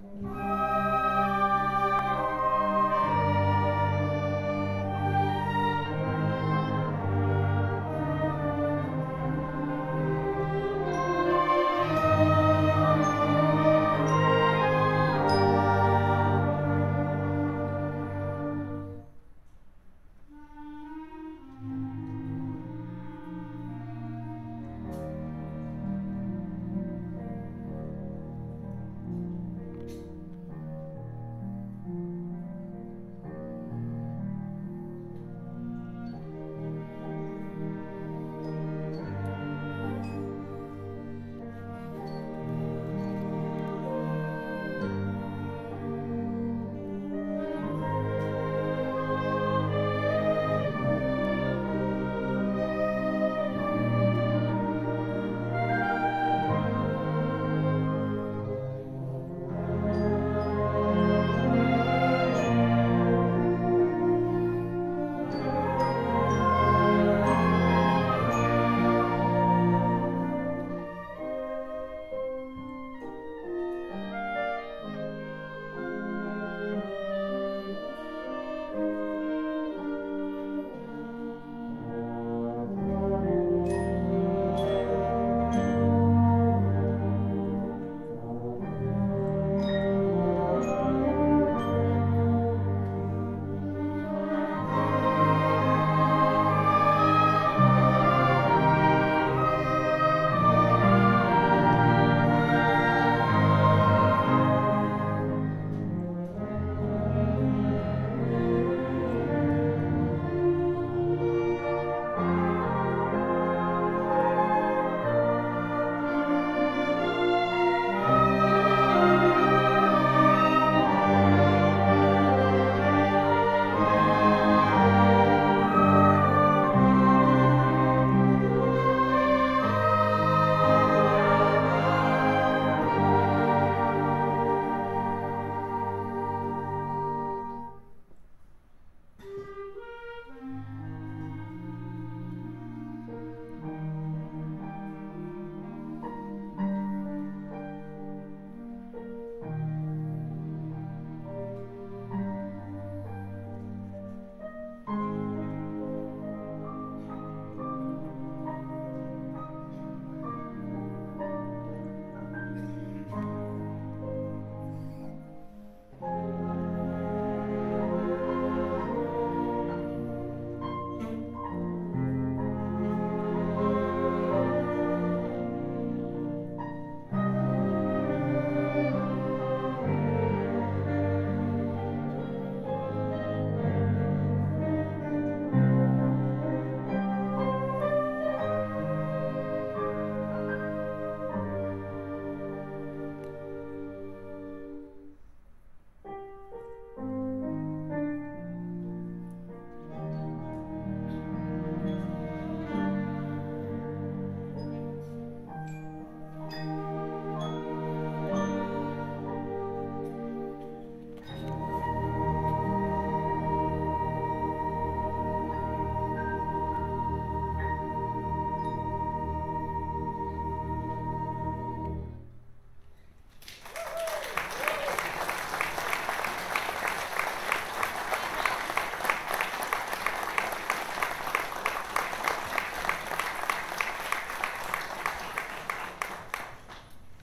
Mm-hmm.